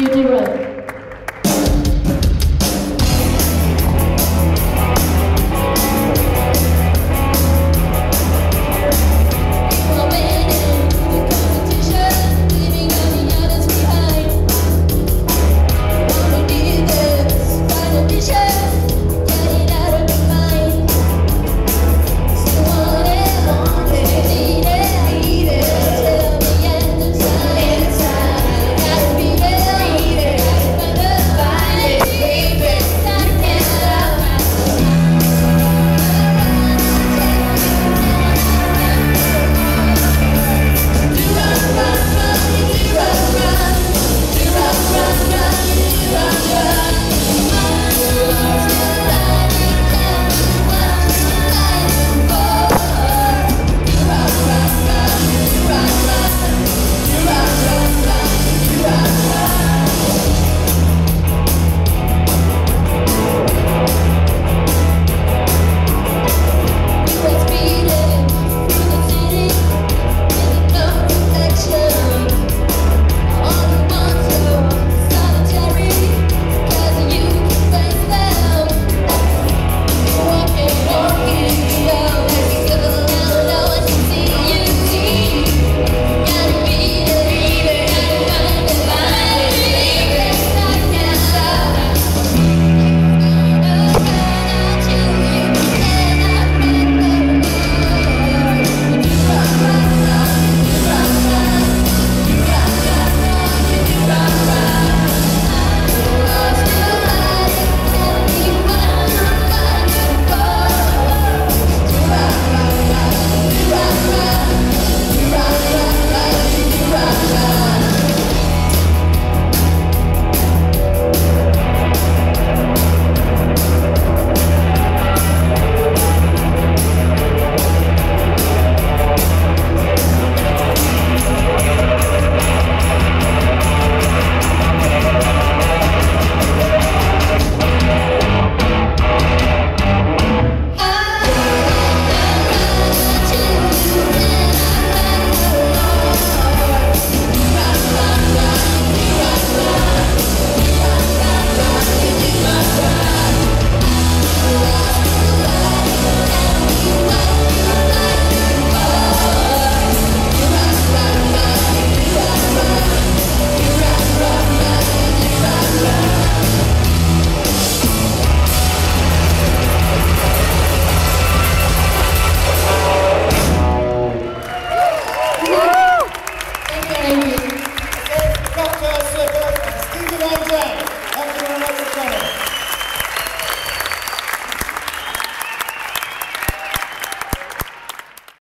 You do it.